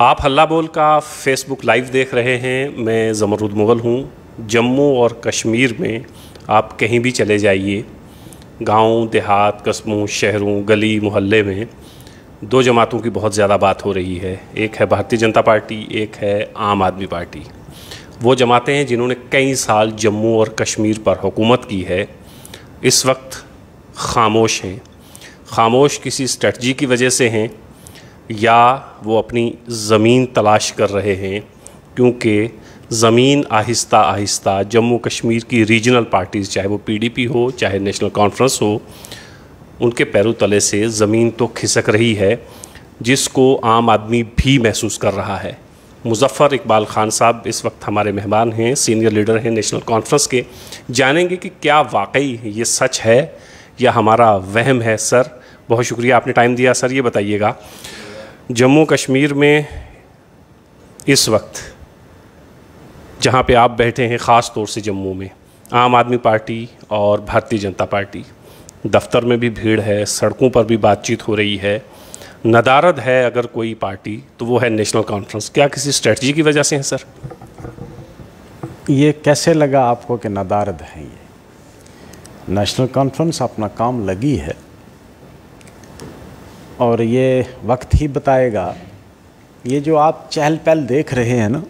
आप हल्ला बोल का फेसबुक लाइव देख रहे हैं। मैं ज़मरुद मुग़ल हूँ। जम्मू और कश्मीर में आप कहीं भी चले जाइए। गाँव, देहात, कस्बों, शहरों, गली, मोहल्ले में दो जमातों की बहुत ज़्यादा बात हो रही है। एक है भारतीय जनता पार्टी, एक है आम आदमी पार्टी। वो जमातें हैं जिन्होंने कई साल जम्मू और कश्मीर पर हुकूमत की है। इस वक्त खामोश हैं। खामोश किसी स्ट्रेटजी की वजह से हैं। या वो अपनी ज़मीन तलाश कर रहे हैं, क्योंकि ज़मीन आहिस्ता आहिस्ता जम्मू कश्मीर की रीजनल पार्टीज़ चाहे वो पीडीपी हो, चाहे नेशनल कॉन्फ्रेंस हो, उनके पैरों तले से ज़मीन तो खिसक रही है, जिसको आम आदमी भी महसूस कर रहा है। मुजफ़र इकबाल ख़ान साहब इस वक्त हमारे मेहमान हैं सीनियर लीडर हैं नेशनल कॉन्फ्रेंस के। जानेंगे कि क्या वाकई ये सच है या हमारा वहम है, सर? बहुत शुक्रिया, आपने टाइम दिया, सर, ये बताइएगा। जम्मू कश्मीर में इस वक्त, जहाँ पे आप बैठे हैं ख़ास तौर से जम्मू में, आम आदमी पार्टी और भारतीय जनता पार्टी, दफ्तर में भी भीड़ है, सड़कों पर भी बातचीत हो रही है, नदारद है अगर कोई पार्टी तो वो है नेशनल कॉन्फ्रेंस। क्या किसी स्ट्रेटजी की वजह से है, सर? ये कैसे लगा आपको कि नदारद है ये? नेशनल कॉन्फ्रेंस अपना काम लगी है। और ये वक्त ही बताएगा। ये जो आप चहल पहल देख रहे हैं ना,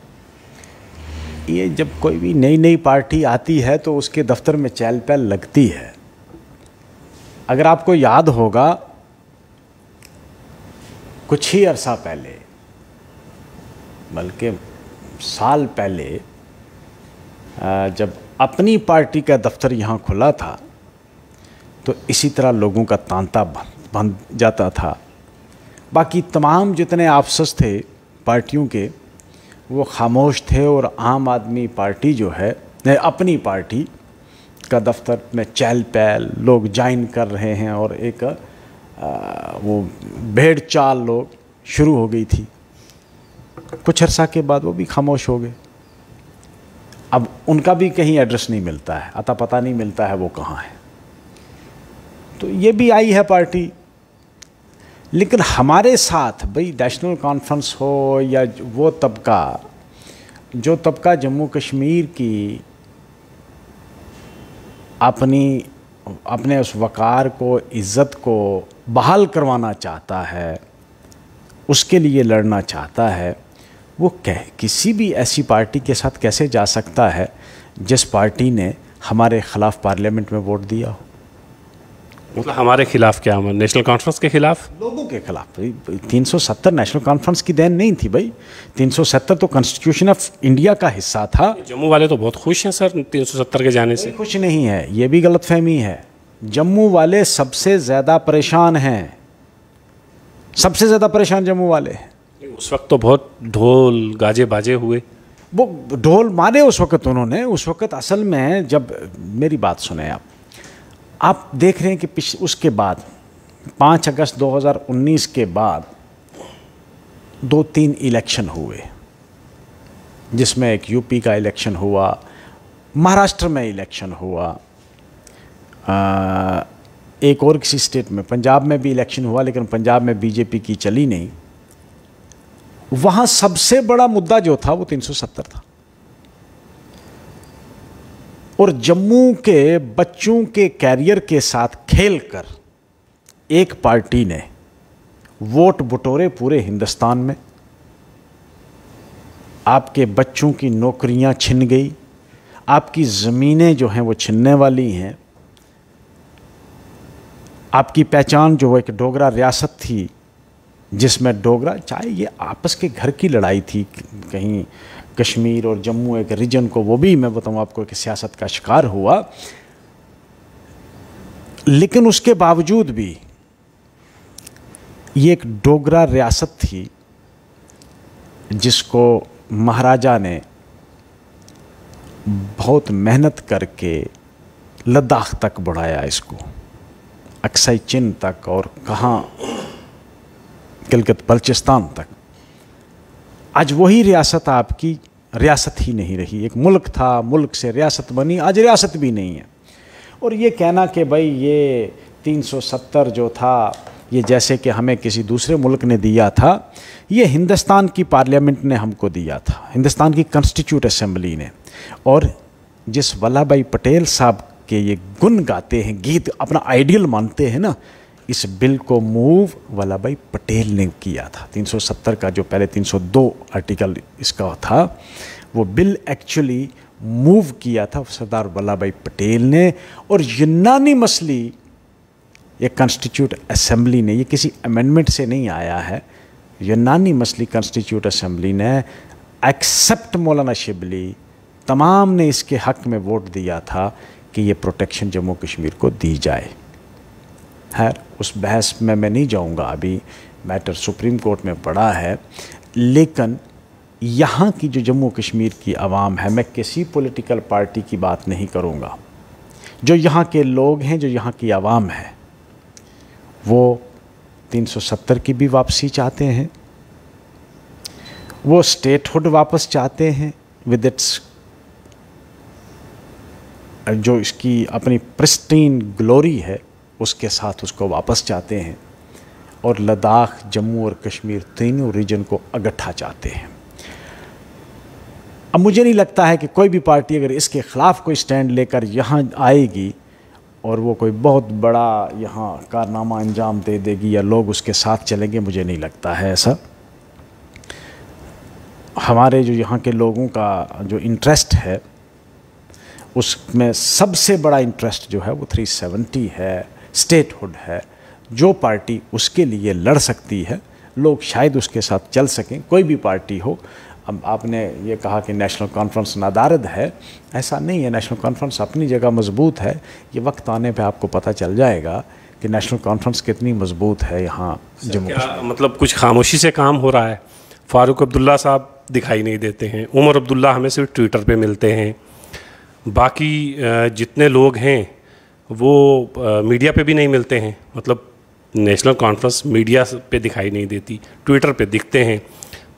ये जब कोई भी नई नई पार्टी आती है तो उसके दफ्तर में चहल पहल लगती है। अगर आपको याद होगा, कुछ ही अरसा पहले, बल्कि साल पहले जब अपनी पार्टी का दफ्तर यहाँ खुला था तो इसी तरह लोगों का तांता बन जाता था। बाकी तमाम जितने आपस थे पार्टियों के वो खामोश थे और आम आदमी पार्टी जो है अपनी पार्टी का दफ्तर में चहल पहल लोग ज्वाइन कर रहे हैं और एक आ, वो भेड़ चाल लोग शुरू हो गई थी। कुछ अर्सा के बाद वो भी खामोश हो गए। अब उनका भी कहीं एड्रेस नहीं मिलता है अता पता नहीं मिलता है वो कहाँ है। तो ये भी आई है पार्टी। लेकिन हमारे साथ, भाई नेशनल कॉन्फ्रेंस हो या वो तबका, जो तबका जम्मू कश्मीर की अपनी, अपने उस वक़ार को, इज़्ज़त को बहाल करवाना चाहता है, उसके लिए लड़ना चाहता है, वो कह, किसी भी ऐसी पार्टी के साथ कैसे जा सकता है, जिस पार्टी ने हमारे ख़िलाफ़ पार्लियामेंट में वोट दिया हो? मतलब हमारे खिलाफ क्या नेशनल कॉन्फ्रेंस के खिलाफ? लोगों के खिलाफ तीन सौ सत्तर नेशनल कॉन्फ्रेंस की देन नहीं थी भाई। तीन सौ सत्तर तो कॉन्स्टिट्यूशन ऑफ़ इंडिया का हिस्सा था। जम्मू वाले तो बहुत खुश हैं सर तीन सौ सत्तर के जाने से। खुश नहीं है ये भी गलत फहमी है। जम्मू वाले सबसे ज़्यादा परेशान हैं। सबसे ज़्यादा परेशान जम्मू वाले हैं। उस वक्त तो बहुत ढोल गाजे बाजे हुए। वो ढोल मारे उस वक्त उन्होंने। उस वक्त असल में जब मेरी बात सुने आप आप देख रहे हैं कि पिछ उसके बाद पाँच अगस्त 2019 के बाद दो तीन इलेक्शन हुए जिसमें एक यूपी का इलेक्शन हुआ महाराष्ट्र में इलेक्शन हुआ आ, एक और किसी स्टेट में पंजाब में भी इलेक्शन हुआ लेकिन पंजाब में बीजेपी की चली नहीं। वहाँ सबसे बड़ा मुद्दा जो था वो 370 था। और जम्मू के बच्चों के कैरियर के साथ खेलकर एक पार्टी ने वोट बटोरे पूरे हिंदुस्तान में। आपके बच्चों की नौकरियाँ छिन गई, आपकी ज़मीनें जो हैं वो छिनने वाली हैं, आपकी पहचान जो एक डोगरा रियासत थी, जिसमें डोगरा, चाहे ये आपस के घर की लड़ाई थी, कहीं कश्मीर और जम्मू एक रीजन को, वो भी मैं बताऊँ आपको कि सियासत का शिकार हुआ। लेकिन उसके बावजूद भी ये एक डोगरा रियासत थी जिसको महाराजा ने बहुत मेहनत करके लद्दाख तक बढ़ाया इसको, अक्सई चिन तक और कहाँ गिलगित बल्चिस्तान तक। आज वही रियासत आपकी रियासत ही नहीं रही। एक मुल्क था, मुल्क से रियासत बनी, आज रियासत भी नहीं है। और ये कहना कि भाई ये 370 जो था, ये जैसे कि हमें किसी दूसरे मुल्क ने दिया था, ये हिंदुस्तान की पार्लियामेंट ने हमको दिया था। हिंदुस्तान की कॉन्स्टिट्यूट असम्बली ने। और जिस वल्लभ भाई पटेल साहब के ये गुण गाते हैं, गीत अपना आइडियल मानते हैं ना इस बिल को मूव वल्लभ भाई पटेल ने किया था। 370 का जो पहले 302 आर्टिकल इसका था, वो बिल एक्चुअली मूव किया था सरदार वल्लभ भाई पटेल ने और यूनानी मसली ये कॉन्स्टिट्यूट असम्बली ने, ये किसी अमेंडमेंट से नहीं आया है। यूनानी मसली कॉन्स्टिट्यूट असम्बली ने एक्सेप्ट मौलाना शिबली, तमाम ने इसके हक में वोट दिया था कि ये प्रोटेक्शन जम्मू कश्मीर को दी जाए। है, उस बहस में मैं नहीं जाऊँगा। अभी मैटर सुप्रीम कोर्ट में पड़ा है, लेकिन यहाँ की जो जम्मू कश्मीर की आवाम है, मैं किसी पॉलिटिकल पार्टी की बात नहीं करूँगा। जो यहाँ के लोग हैं, जो यहाँ की आवाम है, वो 370 की भी वापसी चाहते हैं, वो स्टेटहुड वापस चाहते हैं विद इट्स जो इसकी अपनी प्रिस्टीन ग्लोरी है उसके साथ उसको वापस चाहते हैं और लद्दाख, जम्मू और कश्मीर तीनों रीजन को अगट्ठा चाहते हैं। अब मुझे नहीं लगता है कि कोई भी पार्टी अगर इसके ख़िलाफ़ कोई स्टैंड लेकर यहाँ आएगी और वो कोई बहुत बड़ा यहाँ कारनामा अंजाम दे देगी या लोग उसके साथ चलेंगे, मुझे नहीं लगता है ऐसा। हमारे जो यहाँ के लोगों का जो इंटरेस्ट है, उसमें सबसे बड़ा इंटरेस्ट जो है वो 370 है। स्टेटहुड है जो पार्टी उसके लिए लड़ सकती है लोग शायद उसके साथ चल सकें कोई भी पार्टी हो। अब आपने ये कहा कि नेशनल कॉन्फ्रेंस नादारद है ऐसा नहीं है नेशनल कॉन्फ्रेंस अपनी जगह मज़बूत है। ये वक्त आने पे आपको पता चल जाएगा कि नेशनल कॉन्फ्रेंस कितनी मज़बूत है यहाँ जम्मू मतलब कुछ खामोशी से काम हो रहा है? फ़ारूक अब्दुल्ला साहब दिखाई नहीं देते हैं उमर अब्दुल्ला हमें सिर्फ़ ट्विटर पे मिलते हैं। बाकी जितने लोग हैं वो मीडिया पे भी नहीं मिलते हैं। मतलब नेशनल कॉन्फ्रेंस मीडिया पे दिखाई नहीं देती, ट्विटर पे दिखते हैं,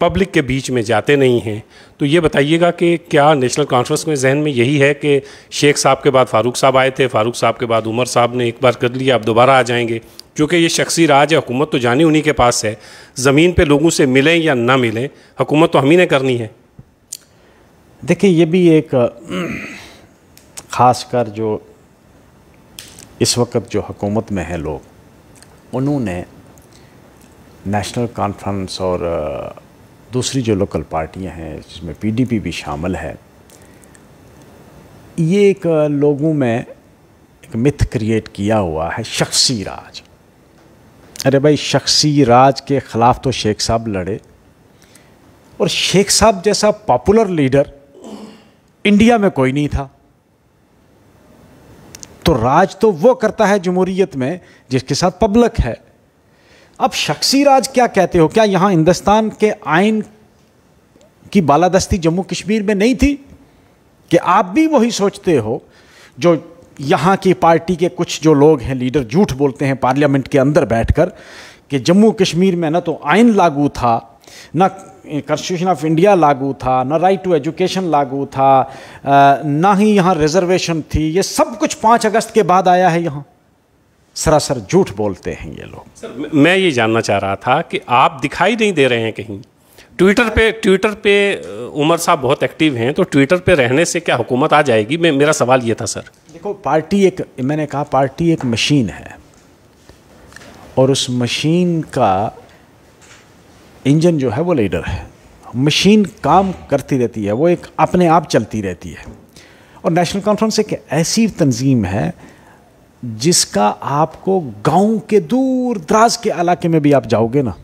पब्लिक के बीच में जाते नहीं हैं। तो ये बताइएगा कि क्या नेशनल कॉन्फ्रेंस में जहन में यही है कि शेख साहब के बाद फारूक साहब आए थे, फारूक साहब के बाद उमर साहब ने एक बार कर लिया, अब दोबारा आ जाएँगे? क्योंकि ये शख्सी राज है, हुकूमत तो जानी उन्हीं के पास है। ज़मीन पे लोगों से मिलें या ना मिलें, हुकूमत तो हम ही ने करनी है। देखिए, ये भी एक ख़ास कर जो इस वक्त जो हकूमत में हैं लोग, उन्होंने नेशनल कॉन्फ्रेंस और दूसरी जो लोकल पार्टियाँ हैं, जिसमें पीडीपी भी शामिल है, ये एक लोगों में एक मिथ क्रिएट किया हुआ है, शख्सी राज। अरे भाई, शख्सी राज के ख़िलाफ़ तो शेख साहब लड़े, और शेख साहब जैसा पॉपुलर लीडर इंडिया में कोई नहीं था। तो राज तो वो करता है जमहूरीत में जिसके साथ पब्लिक है। अब शख्सी राज क्या कहते हो? क्या यहाँ हिंदुस्तान के आइन की बालादस्ती जम्मू कश्मीर में नहीं थी? कि आप भी वही सोचते हो जो यहाँ की पार्टी के कुछ जो लोग हैं, लीडर झूठ बोलते हैं पार्लियामेंट के अंदर बैठकर, कि जम्मू कश्मीर में ना तो आइन लागू था ना कॉन्स्टिट्यूशन ऑफ़ इंडिया लागू था ना राइट टू एजुकेशन लागू था ना ही यहाँ रिजर्वेशन थी ये सब कुछ पाँच अगस्त के बाद आया है यहाँ। सरासर झूठ बोलते हैं ये लोग। सर मैं ये जानना चाह रहा था कि आप दिखाई नहीं दे रहे हैं कहीं। ट्विटर पे ट्विटर पे उमर साहब बहुत एक्टिव हैं तो ट्विटर पे रहने से क्या हुकूमत आ जाएगी? मैं मेरा सवाल ये था सर। देखो पार्टी एक मैंने कहा पार्टी एक मशीन है। और उस मशीन का इंजन जो है वो लीडर है। मशीन काम करती रहती है वो एक अपने आप चलती रहती है। और नेशनल कॉन्फ्रेंस एक ऐसी तंजीम है जिसका आपको गाँव के दूर दराज के इलाके में भी आप जाओगे ना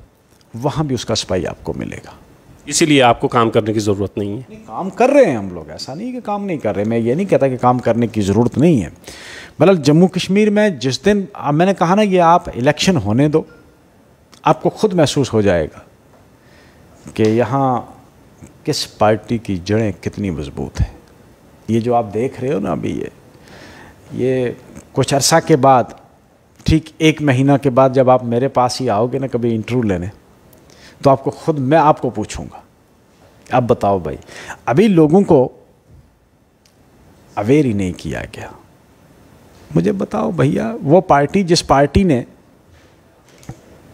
वहाँ भी उसका सफ़ाई आपको मिलेगा। इसीलिए आपको काम करने की ज़रूरत नहीं है। नहीं, काम कर रहे हैं हम लोग ऐसा नहीं कि काम नहीं कर रहे। मैं ये नहीं कहता कि काम करने की ज़रूरत नहीं है। मतलब जम्मू कश्मीर में जिस दिन मैंने कहा ना ये आप इलेक्शन होने दो आपको खुद महसूस हो जाएगा। कि यहाँ किस पार्टी की जड़ें कितनी मज़बूत हैं? ये जो आप देख रहे हो ना अभी ये ये कुछ अरसा के बाद, ठीक एक महीना के बाद जब आप मेरे पास ही आओगे ना कभी इंटरव्यू लेने तो आपको खुद मैं आपको पूछूँगा। अब बताओ भाई, अभी लोगों को अवेयर ही नहीं किया गया। मुझे बताओ भैया, वो पार्टी जिस पार्टी ने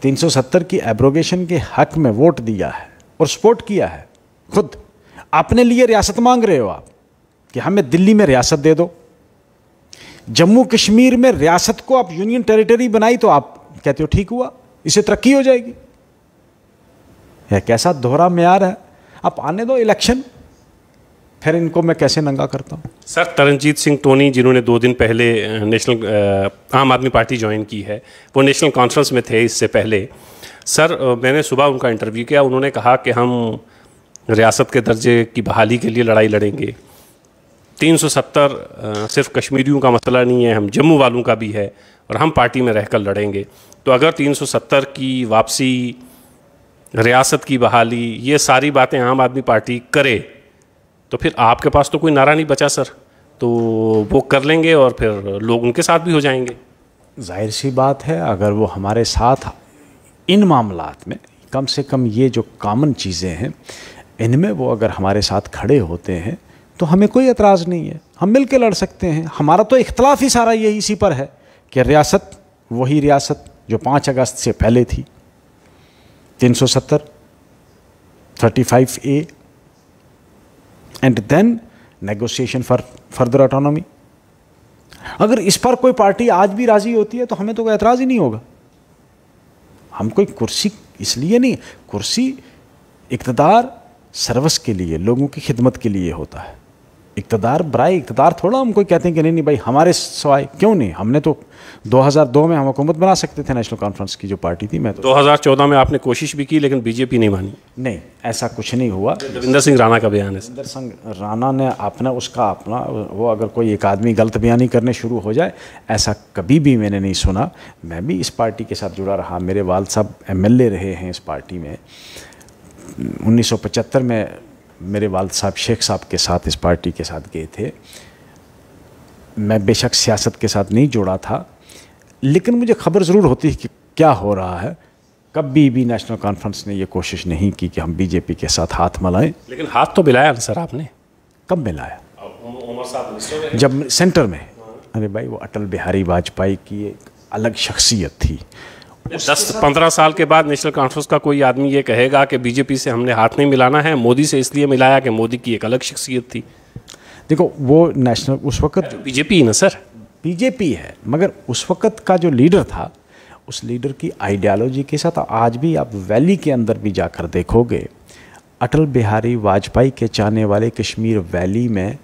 370 की एब्रोगेशन के हक में वोट दिया है और सपोर्ट किया है। खुद। अपने लिए रियासत मांग रहे हो आप कि हमें दिल्ली में रियासत दे दो। जम्मू कश्मीर में रियासत को आप यूनियन टेरिटरी बनाई तो आप कहते हो ठीक हुआ इसे तरक्की हो जाएगी। यह कैसा दोहरा मैार है? आप आने दो इलेक्शन, फिर इनको मैं कैसे नंगा करता हूँ? सर, तरनजीत सिंह टोनी, जिन्होंने दो दिन पहले नेशनल आम आदमी पार्टी ज्वाइन की है, वो नेशनल कॉन्फ्रेंस में थे इससे पहले। सर मैंने सुबह उनका इंटरव्यू किया। उन्होंने कहा कि हम रियासत के दर्जे की बहाली के लिए लड़ाई लड़ेंगे। 370 सिर्फ़ कश्मीरियों का मसला नहीं है, हम जम्मू वालों का भी है और हम पार्टी में रहकर लड़ेंगे। तो अगर 370 की वापसी, रियासत की बहाली, ये सारी बातें आम आदमी पार्टी करे तो फिर आपके पास तो कोई नारा नहीं बचा, सर। तो वो कर लेंगे और फिर लोग उनके साथ भी हो जाएँगे। ज़ाहिर सी बात है, अगर वो हमारे साथ इन मामलात में कम से कम ये जो कॉमन चीज़ें हैं, इनमें वो अगर हमारे साथ खड़े होते हैं तो हमें कोई एतराज़ नहीं है। हम मिल के लड़ सकते हैं। हमारा तो इख्तलाफ ही सारा यही इसी पर है कि रियासत, वही रियासत जो पाँच अगस्त से पहले थी, तीन सौ सत्तर, thirty five A and then negotiation for further autonomy अगर इस पर कोई पार्टी आज भी राज़ी होती है तो हमें तो कोई एतराज़ ही नहीं होगा। हम कोई कुर्सी इसलिए नहीं, कुर्सी इकतदार, सर्वस के लिए, लोगों की खिदमत के लिए होता है। इकतदार बरए इकतदार थोड़ा हम कोई कहते हैं कि नहीं नहीं भाई हमारे सवाए क्यों नहीं? हमने तो 2002 में हम हुकूमत बना सकते थे नेशनल कॉन्फ्रेंस की जो पार्टी थी मैं तो 2014 में आपने कोशिश भी की लेकिन बीजेपी नहीं मानी। नहीं ऐसा कुछ नहीं हुआ। रविंदर सिंह राणा का बयान है। रविंदर सिंह राणा ने अपना उसका अपना वो अगर कोई एक आदमी गलत बयानी करने शुरू हो जाए ऐसा कभी भी मैंने नहीं सुना। मैं भी इस पार्टी के साथ जुड़ा रहा मेरे वाल साहब एम रहे हैं इस पार्टी में। उन्नीस सौ पचहत्तर में मेरे वालद साहब शेख साहब के साथ इस पार्टी के साथ गए थे। मैं बेशक सियासत के साथ नहीं जुड़ा था लेकिन मुझे खबर ज़रूर होती कि क्या हो रहा है। कभी भी नेशनल कॉन्फ्रेंस ने ये कोशिश नहीं की कि हम बीजेपी के साथ हाथ मिलाएँ। लेकिन हाथ तो मिलाया सर आपने। कब मिलाया? जब सेंटर में। अरे भाई वो अटल बिहारी वाजपेयी की एक अलग शख्सियत थी। दस पंद्रह साल के बाद नेशनल कॉन्फ्रेंस का कोई आदमी ये कहेगा कि बीजेपी से हमने हाथ नहीं मिलाना है मोदी से इसलिए मिलाया कि मोदी की एक अलग शख्सियत थी। देखो वो नेशनल उस वक्त बीजेपी ही ना सर। बीजेपी है मगर उस वक्त का जो लीडर था उस लीडर की आइडियालॉजी के साथ आज भी आप वैली के अंदर भी जाकर देखोगे अटल बिहारी वाजपेयी के चाहने वाले कश्मीर वैली में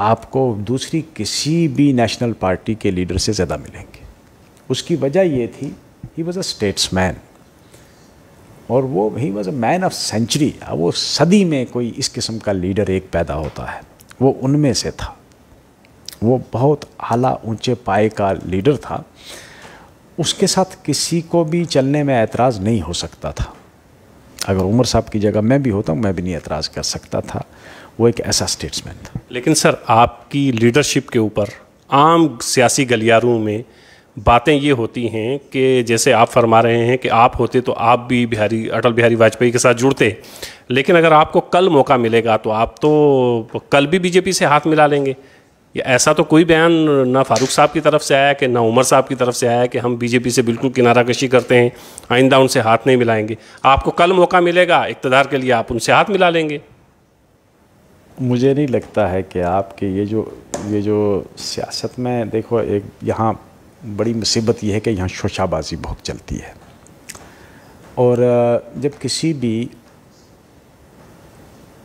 आपको दूसरी किसी भी नेशनल पार्टी के लीडर से ज़्यादा मिलेंगे। उसकी वजह ये थी ही वॉज़ अ स्टेट्समैन और वो ही was a man of century वो सदी में कोई इस किस्म का लीडर एक पैदा होता है। वो उनमें से था। वो बहुत आला ऊँचे पाए का लीडर था। उसके साथ किसी को भी चलने में एतराज़ नहीं हो सकता था। अगर उमर साहब की जगह मैं भी होता हूँ मैं भी नहीं एतराज़ कर सकता था। वो एक ऐसा स्टेट्समैन था। लेकिन सर, आपकी लीडरशिप के ऊपर आम सियासी गलियारों में बातें ये होती हैं कि जैसे आप फरमा रहे हैं कि आप होते तो आप भी बिहारी, अटल बिहारी वाजपेयी के साथ जुड़ते। लेकिन अगर आपको कल मौका मिलेगा तो आप तो कल भी बीजेपी से हाथ मिला लेंगे। या ऐसा तो कोई बयान ना फारूक साहब की तरफ़ से आया कि ना उमर साहब की तरफ़ से आया कि हम बीजेपी से बिल्कुल किनारा कशी करते हैं, आइंदा उनसे हाथ नहीं मिलाएँगे। आपको कल मौका मिलेगा, इकतदार के लिए आप उनसे हाथ मिला लेंगे। मुझे नहीं लगता है कि आपके ये जो ये जो सियासत में देखो, एक यहाँ बड़ी मुसीबत यह है कि यहाँ शोशाबाजी बहुत चलती है। और जब किसी भी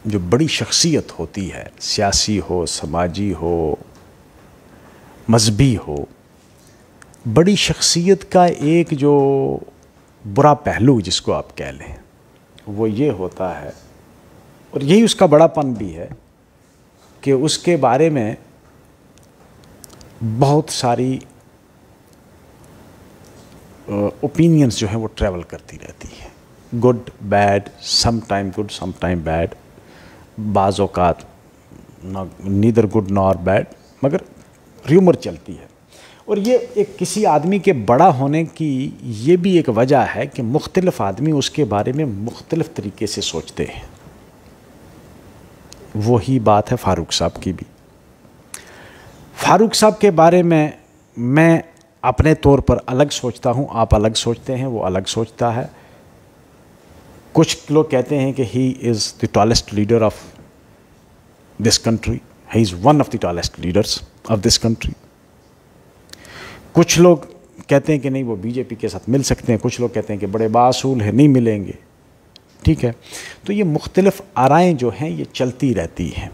जो बड़ी शख्सियत होती है, सियासी हो, समाजी हो, मजहबी हो, बड़ी शख्सियत का एक जो बुरा पहलू जिसको आप कह लें, वो ये होता है, और यही उसका बड़ापन भी है कि उसके बारे में बहुत सारी ओपिनियंस जो है वो ट्रैवल करती रहती है। Good bad some time good some time bad बाज़ात neither good nor bad मगर र्यूमर चलती है। और ये एक किसी आदमी के बड़ा होने की ये भी एक वजह है कि मुख्तलिफ़ आदमी उसके बारे में मुख्तलिफ़ तरीके से सोचते हैं। वही बात है फ़ारूक साहब की भी। फ़ारूक साहब के बारे में मैं अपने तौर पर अलग सोचता हूँ, आप अलग सोचते हैं, वो अलग सोचता है। कुछ लोग कहते हैं कि he is the tallest leader of this country he is one of the tallest leaders of this country कुछ लोग कहते हैं कि नहीं, वो बीजेपी के साथ मिल सकते हैं। कुछ लोग कहते हैं कि बड़े बासूल हैं, नहीं मिलेंगे। ठीक है? तो ये मुख्तलिफ़ आराएँ जो हैं, ये चलती रहती हैं।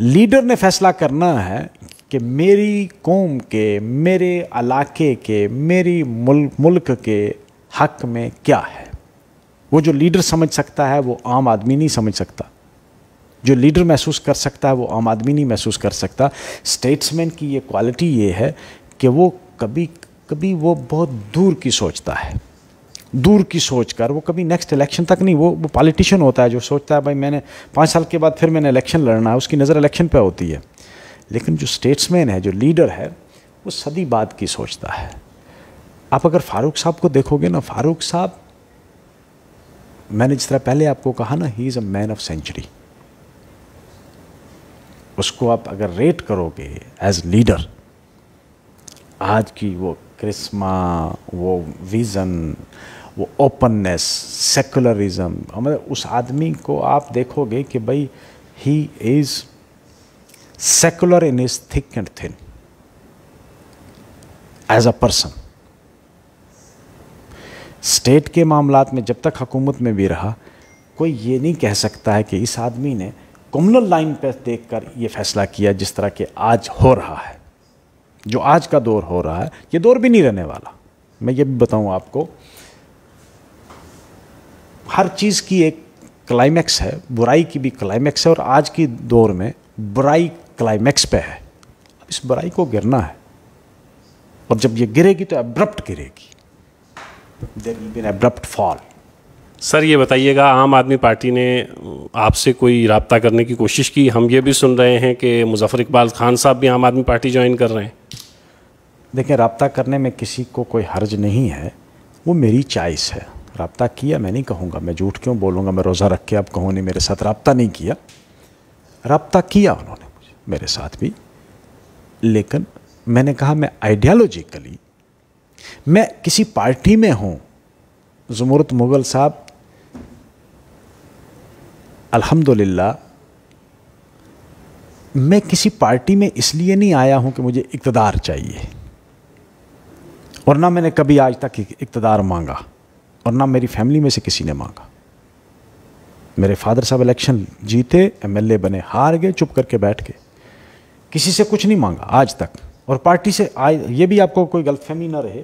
लीडर ने फैसला करना है कि मेरी कौम के, मेरे इलाके के, मेरी मुल्क मुल्क के हक में क्या है? वो जो लीडर समझ सकता है, वो आम आदमी नहीं समझ सकता। जो लीडर महसूस कर सकता है, वो आम आदमी नहीं महसूस कर सकता। स्टेट्समैन की ये क्वालिटी ये है कि वो कभी कभी वो बहुत दूर की सोचता है। दूर की सोच कर वो कभी नेक्स्ट इलेक्शन तक नहीं, वो वो पॉलिटिशियन होता है जो सोचता है, भाई मैंने पाँच साल के बाद फिर मैंने इलेक्शन लड़ना है, उसकी नज़र इलेक्शन पर होती है। लेकिन जो स्टेट्समैन है, जो लीडर है, वो सदी बाद की सोचता है। आप अगर फारूक साहब को देखोगे ना, फारूक साहब, मैंने जिस तरह पहले आपको कहा ना he is a man of century उसको आप अगर रेट करोगे एज लीडर आज की वो क्रिस्मा वो विज़न वो ओपननेस सेकुलरिज्म मतलब उस आदमी को आप देखोगे कि भाई he is secular in is thick and thin as a person state के मामला में जब तक हुकूमत में भी रहा, कोई ये नहीं कह सकता है कि इस आदमी ने कम्युनल लाइन पर देख कर ये फैसला किया जिस तरह के आज हो रहा है। जो आज का दौर हो रहा है, ये दौर भी नहीं रहने वाला। मैं ये भी बताऊँ आपको, हर चीज़ की एक क्लाइमैक्स है, बुराई की भी क्लाइमैक्स है और आज की दौर में बुराई क्लाइमैक्स पे है। अब इस बुराई को गिरना है। और जब ये गिरेगी तो एब्रप्ट गिरेगी। There will be abrupt fall sir ये बताइएगा आम आदमी पार्टी ने आपसे कोई रबता करने की कोशिश की? हम ये भी सुन रहे हैं कि मुजफ्फर इकबाल खान साहब भी आम आदमी पार्टी ज्वाइन कर रहे हैं। देखें रबता करने में किसी को कोई हर्ज नहीं है। वो मेरी चॉइस है। रबता किया मैं नहीं कहूँगा। मैं झूठ क्यों बोलूँगा? मैं रोज़ा रख के अब कहूँ नहीं मेरे साथ रबता नहीं किया। रबता किया उन्होंने। मेरे साथ भी। लेकिन मैंने कहा, मैं आइडियालॉजिकली मैं किसी पार्टी में हूँ। जमूरत मुग़ल साहब, अल्हम्दुलिल्लाह, मैं किसी पार्टी में इसलिए नहीं आया हूँ कि मुझे इकतदार चाहिए। और ना मैंने कभी आज तक इकतदार मांगा, और ना मेरी फैमिली में से किसी ने मांगा। मेरे फादर साहब इलेक्शन जीते, एमएलए बने, हार गए, चुप करके बैठ के किसी से कुछ नहीं मांगा आज तक। और पार्टी से आए, ये भी आपको कोई गलतफहमी ना रहे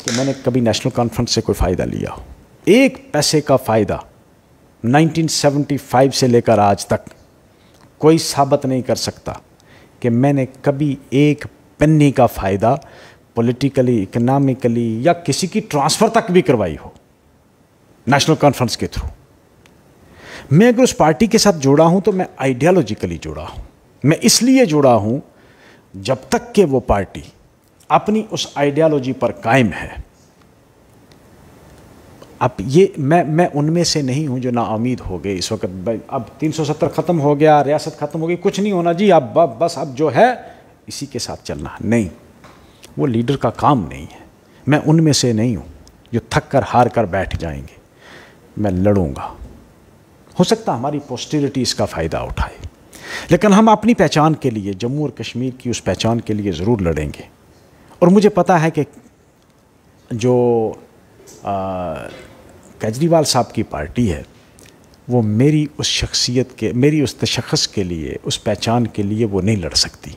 कि मैंने कभी नेशनल कॉन्फ्रेंस से कोई फ़ायदा लिया हो। एक पैसे का फ़ायदा 1975 से लेकर आज तक कोई साबित नहीं कर सकता कि मैंने कभी एक पन्नी का फ़ायदा पॉलिटिकली, इकोनॉमिकली या किसी की ट्रांसफ़र तक भी करवाई हो नेशनल कॉन्फ्रेंस के थ्रू। मैं अगर उस पार्टी के साथ जुड़ा हूँ तो मैं आइडियालॉजिकली जुड़ा हूँ। मैं इसलिए जुड़ा हूँ जब तक के वो पार्टी अपनी उस आइडियालॉजी पर कायम है। अब ये मैं मैं उनमें से नहीं हूँ जो नाउमीद हो गए इस वक्त। अब 370 ख़त्म हो गया, रियासत ख़त्म हो गई, कुछ नहीं होना। जी, अब बस अब जो है, इसी के साथ चलना। नहीं, वो लीडर का काम नहीं है। मैं उनमें से नहीं हूँ जो थक कर, हार कर बैठ जाएँगे। मैं लड़ूँगा। हो सकता हमारी पोस्टिरिटी इसका फ़ायदा उठाए। लेकिन हम अपनी पहचान के लिए, जम्मू और कश्मीर की उस पहचान के लिए ज़रूर लड़ेंगे। और मुझे पता है कि जो केजरीवाल साहब की पार्टी है, वो मेरी उस शख्सियत के, मेरी उस तशखस के लिए, उस पहचान के लिए वो नहीं लड़ सकती।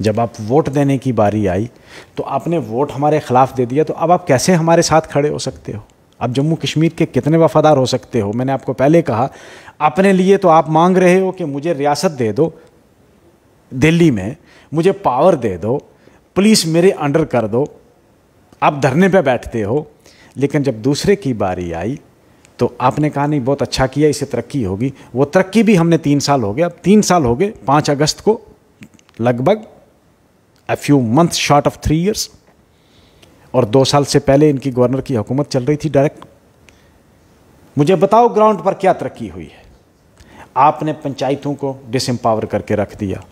जब आप वोट देने की बारी आई तो आपने वोट हमारे ख़िलाफ़ दे दिया तो अब आप कैसे हमारे साथ खड़े हो सकते हो? आप जम्मू कश्मीर के कितने वफ़ादार हो सकते हो? मैंने आपको पहले कहा, अपने लिए तो आप मांग रहे हो कि मुझे रियासत दे दो, दिल्ली में, मुझे पावर दे दो पुलिस मेरे अंडर कर दो, आप धरने पे बैठते हो। लेकिन जब दूसरे की बारी आई तो आपने कहा, नहीं, बहुत अच्छा किया इसे तरक्की होगी। वो तरक्की भी हमने तीन साल हो गए। अब तीन साल हो गए, पाँच अगस्त को, लगभग, a few month short of three years और दो साल से पहले इनकी गवर्नर की हुकूमत चल रही थी डायरेक्ट। मुझे बताओ ग्राउंड पर क्या तरक्की हुई है? आपने पंचायतों को डिसम्पावर करके रख दिया।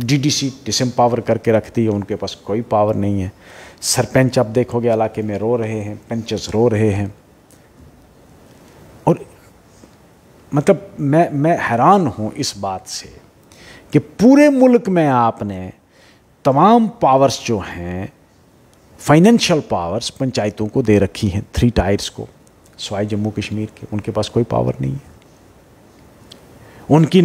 डीडीसी डिसम्पावर करके रख दी उनके पास कोई पावर नहीं है। सरपंच आप देखोगे इलाके में रो रहे हैं पंचस रो रहे हैं। और मतलब मैं मैं हैरान हूँ इस बात से कि पूरे मुल्क में आपने तमाम पावर्स जो हैं फाइनेंशियल पावर्स पंचायतों को दे रखी हैं थ्री टायर्स को सवाई जम्मू कश्मीर के, उनके पास कोई पावर नहीं है। उनकी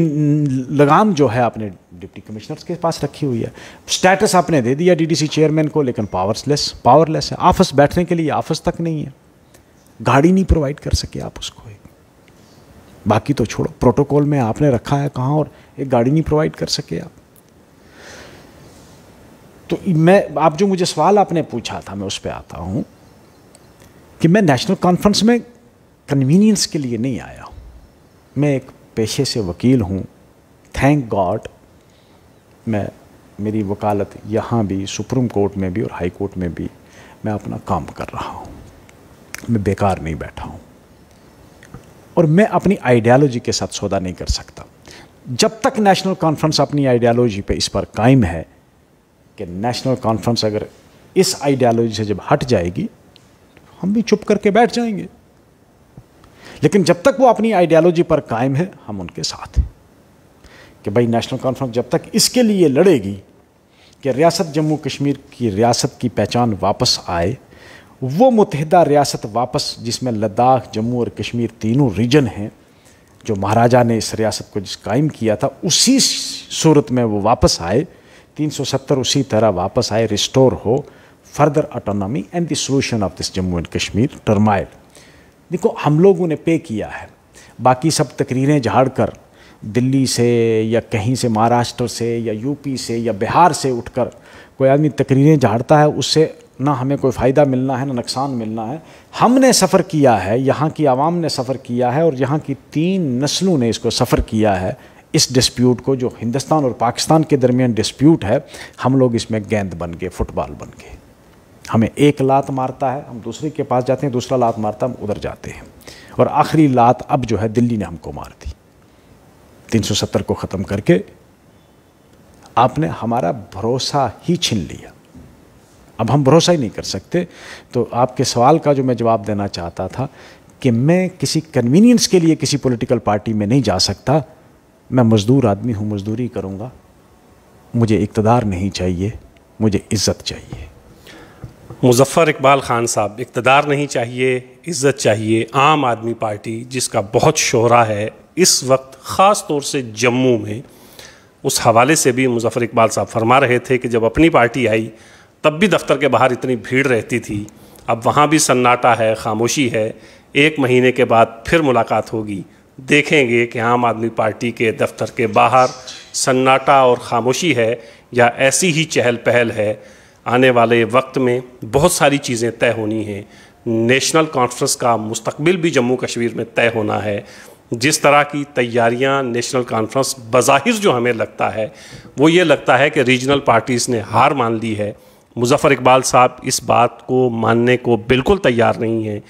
लगाम जो है आपने डिप्टी कमिश्नर्स के पास रखी हुई है। स्टेटस आपने दे दिया डीडीसी चेयरमैन को, लेकिन पावरलेस पावरलेस है। ऑफ़िस बैठने के लिए ऑफ़िस तक नहीं है। गाड़ी नहीं प्रोवाइड कर सके आप उसको एक। बाकी तो छोड़ो प्रोटोकॉल में आपने रखा है कहाँ और एक गाड़ी नहीं प्रोवाइड कर सके आप। तो मैं, आप जो मुझे सवाल आपने पूछा था, मैं उस पर आता हूँ कि मैं नेशनल कॉन्फ्रेंस में कन्वीनियंस के लिए नहीं आया मैं एक पेशे से वकील हूँ। थैंक गॉड, मैं, मेरी वकालत यहाँ भी, सुप्रीम कोर्ट में भी और हाई कोर्ट में भी मैं अपना काम कर रहा हूँ। मैं बेकार नहीं बैठा हूँ। और मैं अपनी आइडियालॉजी के साथ सौदा नहीं कर सकता। जब तक नेशनल कॉन्फ्रेंस अपनी आइडियालॉजी पे इस पर कायम है कि नेशनल कॉन्फ्रेंस अगर इस आइडियालॉजी से जब हट जाएगी, हम भी चुप करके बैठ जाएँगे। लेकिन जब तक वो अपनी आइडियालॉजी पर कायम है, हम उनके साथ हैं। कि भाई नेशनल कॉन्फ्रेंस जब तक इसके लिए लड़ेगी कि रियासत जम्मू कश्मीर की रियासत की पहचान वापस आए, वो मुतहदा रियासत वापस जिसमें लद्दाख, जम्मू और कश्मीर तीनों रीजन हैं, जो महाराजा ने इस रियासत को जिस कायम किया था, उसी सूरत में वो वापस आए 370 उसी तरह वापस आए रिस्टोर हो further autonomy and the solution of this Jammu and Kashmir turmoil देखो, हम लोगों ने पे किया है। बाकी सब तकरीरें झाड़ कर दिल्ली से या कहीं से, महाराष्ट्र से या यूपी से या बिहार से उठकर, कोई आदमी तकरीरें झाड़ता है, उससे ना हमें कोई फ़ायदा मिलना है, ना नुकसान मिलना है। हमने सफ़र किया है, यहाँ की आवाम ने सफ़र किया है और यहाँ की तीन नस्लों ने इसको सफ़र किया है। इस डिस्प्यूट को जो हिंदुस्तान और पाकिस्तान के दरमियान डिस्प्यूट है, हम लोग इसमें गेंद बन गए, फुटबॉल बन गए। हमें एक लात मारता है, हम दूसरे के पास जाते हैं, दूसरा लात मारता हम उधर जाते हैं। और आखिरी लात अब जो है दिल्ली ने हमको मार दी। 370 को ख़त्म करके आपने हमारा भरोसा ही छीन लिया। अब हम भरोसा ही नहीं कर सकते। तो आपके सवाल का जो मैं जवाब देना चाहता था कि मैं किसी कन्वीनियंस के लिए किसी पॉलिटिकल पार्टी में नहीं जा सकता मैं मज़दूर आदमी हूँ, मज़दूरी करूँगा। मुझे इकतदार नहीं चाहिए, मुझे इज़्ज़त चाहिए। मुजफ़र इकबाल ख़ान साहब, इकतदार नहीं चाहिए, इज़्ज़त चाहिए, आम आदमी पार्टी जिसका बहुत शोहरा है, इस वक्त ख़ास तौर से जम्मू में, उस हवाले से भी मुजफ़र इकबाल साहब फरमा रहे थे कि जब अपनी पार्टी आई, तब भी दफ्तर के बाहर इतनी भीड़ रहती थी। अब वहाँ भी सन्नाटा है, खामोशी है, एक महीने के बाद फिर मुलाकात होगी। देखेंगे कि आम आदमी पार्टी के दफ्तर के बाहर सन्नाटा और ख़ामोशी है या ऐसी ही चहल पहल है। आने वाले वक्त में बहुत सारी चीज़ें तय होनी हैं। नेशनल कॉन्फ्रेंस का मुस्तबिल भी जम्मू कश्मीर में तय होना है। जिस तरह की तैयारियाँ नेशनल कॉन्फ्रेंस बज़ाहिर जो हमें लगता है, वो ये लगता है कि रीजनल पार्टीज़ ने हार मान ली है। मुजफ़र इकबाल साहब इस बात को मानने को बिल्कुल तैयार नहीं हैं।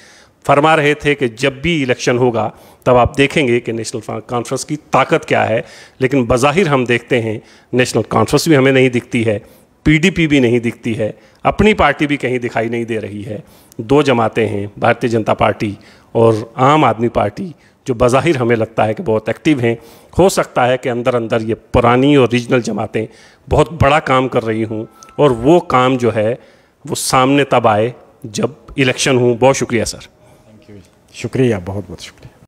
फरमा रहे थे कि जब भी इलेक्शन होगा, तब आप देखेंगे कि नेशनल कॉन्फ्रेंस की ताकत क्या है। लेकिन बज़ाहिर हम देखते हैं नेशनल कॉन्फ्रेंस भी हमें नहीं दिखती है पीडीपी भी नहीं दिखती है, अपनी पार्टी भी कहीं दिखाई नहीं दे रही है। दो जमातें हैं, भारतीय जनता पार्टी और आम आदमी पार्टी, जो बज़ाहिर हमें लगता है कि बहुत एक्टिव हैं। हो सकता है कि अंदर अंदर ये पुरानी और रीजनल जमातें बहुत बड़ा काम कर रही हूँ और वो काम जो है, वो सामने तब आए जब इलेक्शन हूँ। बहुत शुक्रिया सर थैंक यू शुक्रिया बहुत बहुत शुक्रिया